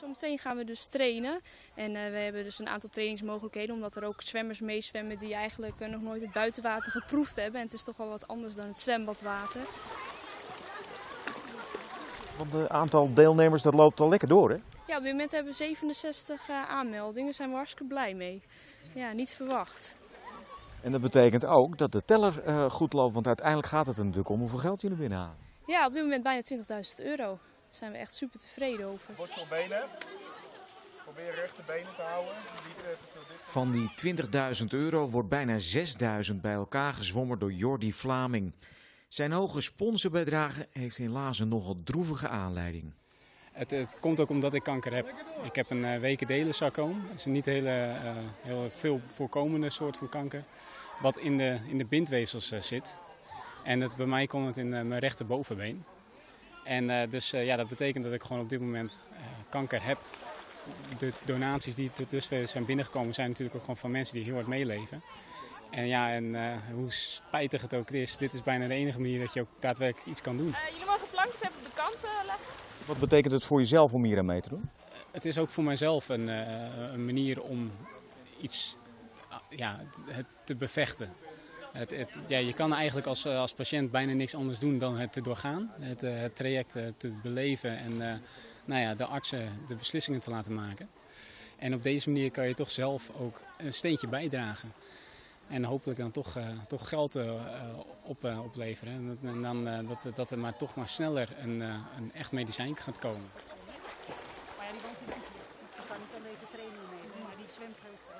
Zometeen gaan we dus trainen. En eh, we hebben dus een aantal trainingsmogelijkheden. Omdat er ook zwemmers meezwemmen die eigenlijk eh, nog nooit het buitenwater geproefd hebben. En het is toch wel wat anders dan het zwembadwater. Want het aantal deelnemers dat loopt al lekker door, hè? Ja, op dit moment hebben we 67 eh, aanmeldingen. Daar zijn we hartstikke blij mee. Ja, niet verwacht. En dat betekent ook dat de teller goed loopt. Want uiteindelijk gaat het er natuurlijk om hoeveel geld jullie binnenhalen. Ja, op dit moment bijna 20.000 euro. Daar zijn we echt super tevreden over. Borstelbenen. Probeer rechte benen te houden. Eh. Van die 20.000 euro wordt bijna 6.000 bij elkaar gezwommen door Jordi Vlaming. Zijn hoge sponsorbijdrage heeft in Lazen nogal droevige aanleiding. Het, het komt ook omdat ik kanker heb. Ik heb een uh, wekendelensarcoom. Dat is een niet hele, uh, heel veel voorkomende soort van kanker. Wat in de, in de bindweefsels uh, zit. En het, bij mij komt het in mijn rechterbovenbeen. En dus ja, dat betekent dat ik gewoon op dit moment kanker heb. De donaties die tot dusver zijn binnengekomen zijn natuurlijk ook gewoon van mensen die heel hard meeleven. En ja, en hoe spijtig het ook is, dit is bijna de enige manier dat je ook daadwerkelijk iets kan doen. jullie mogen plankjes even op de kant leggen. Wat betekent het voor jezelf om hier aan mee te doen? Het is ook voor mijzelf een, uh, een manier om iets ja, het te bevechten. Het, het, ja, je kan eigenlijk als, als patiënt bijna niks anders doen dan het te doorgaan. Het, het traject te beleven en nou ja, de artsen de beslissingen te laten maken. En op deze manier kan je toch zelf ook een steentje bijdragen. En hopelijk dan toch, toch geld op, opleveren. En dan dat, dat er maar toch maar sneller een, een echt medicijn gaat komen. Maar ja, die niet. Kan niet deze training mee, maar die zwemt heel veel.